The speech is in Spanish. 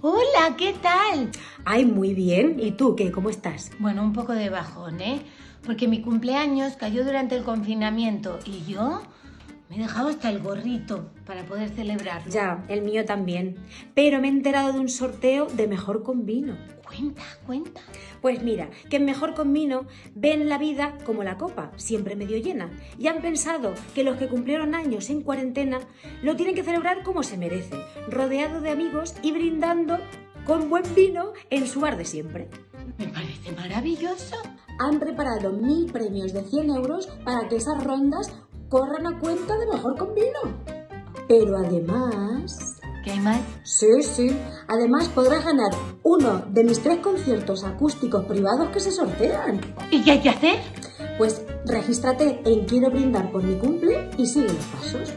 Hola, ¿qué tal? Ay, muy bien. ¿Y tú qué? ¿Cómo estás? Bueno, un poco de bajón, ¿eh? Porque mi cumpleaños cayó durante el confinamiento y yo me he dejado hasta el gorrito para poder celebrarlo. Ya, el mío también. Pero me he enterado de un sorteo de mejor con vino. Cuenta, cuenta. Pues mira, que Mejor con Vino ven la vida como la copa, siempre medio llena. Y han pensado que los que cumplieron años en cuarentena lo tienen que celebrar como se merece, rodeado de amigos y brindando con buen vino en su bar de siempre. Me parece maravilloso. Han preparado mil premios de 100 euros para que esas rondas corran a cuenta de Mejor con Vino. Pero además... ¿Qué hay más? Sí, sí. Además podrás ganar uno de mis tres conciertos acústicos privados que se sortean. ¿Y qué hay que hacer? Pues regístrate en Quiero brindar por mi cumple y sigue los pasos.